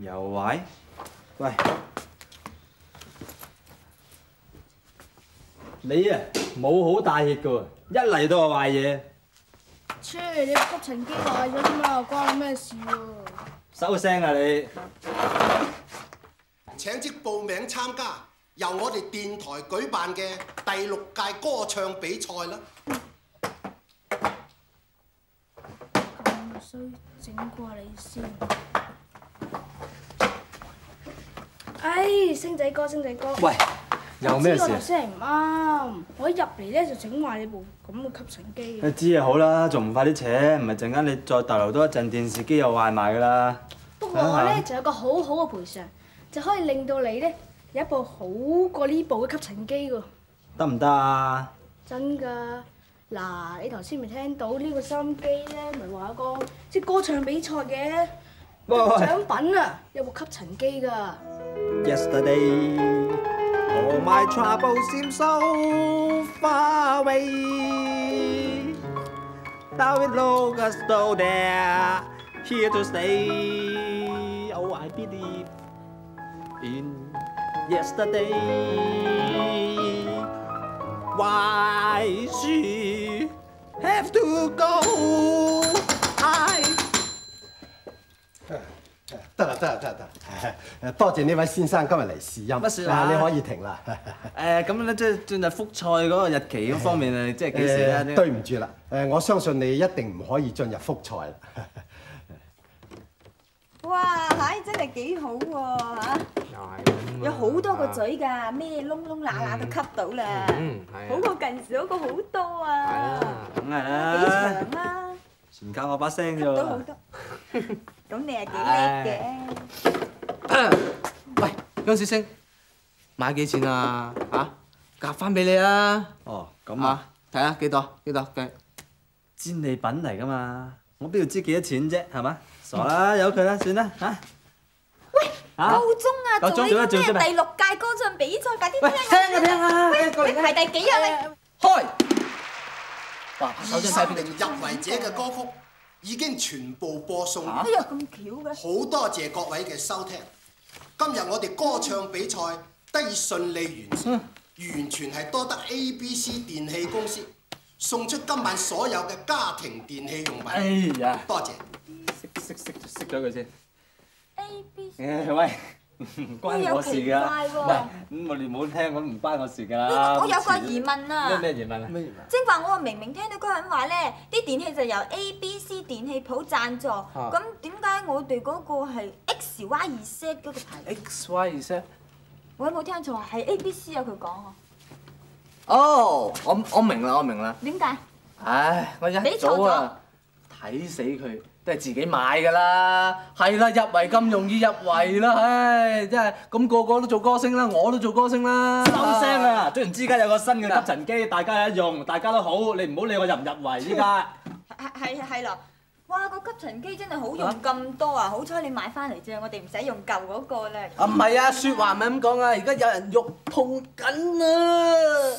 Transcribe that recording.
又壞？喂，你啊冇好大熱噶喎，一嚟到就壞嘢，切，你吸塵機壞咗啫嘛，關我咩事喎？收聲啊你！請即報名參加由我哋電台舉辦嘅第六屆歌唱比賽啦！咁衰，整過你先。唉，星仔哥，星仔哥。喂，有咩事啊我知我頭？先係唔啱，我一入嚟咧就整壞你部咁嘅吸塵機。你知就好啦，仲唔快啲扯？唔係陣間你再逗留多一陣，電視機又壞埋噶啦。不過我啊咧就有個好好嘅賠償，就可以令到你咧有一部好過呢部嘅吸塵機喎。得唔得啊？真㗎，嗱，你頭先咪聽到呢個收音機咧，咪話有個即係歌唱比賽嘅獎品啊，有部吸塵機㗎。Yesterday, all my troubles seem so far away. Now it looks as though they're here to stay. Oh, I believe in yesterday. Why she have to go? 得啦，得啦，得啦，得啦！誒，多謝呢位先生今日嚟試音，乜事啊啊你可以停啦。誒咁咧，即係進入復賽嗰個日期嗰方面啊，即係幾時咧？誒對唔住啦，誒，我相信你一定唔可以進入復賽啦。哇，唉，真係幾好喎嚇！有好多個嘴㗎，咩窿窿罅罅都吸到啦，嗯，係好過近時嗰個好多啊，梗係幾啦，長啦，全靠我把聲啫吸到好。多。咁你係幾叻嘅？喂，姜小星，買幾錢啊？嚇，夾翻俾你啊！哦，咁啊，睇下幾多幾多計？戰利品嚟噶嘛，我邊度知幾多錢啫，係嘛？傻啦，由佢啦，算啦嚇。喂，嚇夠鐘啊！夠鐘做呢個做咩做咩咩第六届歌唱比賽，快啲喂，聽聽啊聽啊！喂，過嚟你排第幾啊你？開！哇，二手張十睇邊名入圍者嘅歌曲已經全部播送完，哎呀，咁巧嘅！好多謝各位嘅收聽。今日我哋歌唱比賽得以順利完成，完全係多得 A、B、C 電器公司送出今晚所有嘅家庭電器用品哎品。呀，多謝。識識識識咗佢先。A B C 喂，唔關我事㗎。哎有奇怪喎唔係，咁我哋唔好聽，咁唔關我事㗎啦。我有個疑問啊咩咩疑問啊？咩疑問？正話我明明聽到嗰個人話咧，啲電器就由 A、B、電器鋪贊助，咁點解我哋嗰個係 X、Y、二 Z 嗰個牌子？X Y 二 Z？。我有冇聽錯啊？係 A、B、C 啊，佢講啊。哦，我我明啦，我明啦。點解？唉，我一錯早啊睇死佢，都係自己買㗎啦。係啦，入圍咁容易入圍啦，唉，真係咁個個都做歌星啦，我都做歌星啦。收聲！啊！突然之間有個新嘅吸塵機，大家一用，大家都好，你唔好理我入唔入圍依家。係係係咯。哇！個吸塵機真係好用咁多啊！好彩你買翻嚟啫，我哋唔使用舊嗰個咧。啊，唔係啊，説話唔係咁講啊，而家有人肉痛緊啊！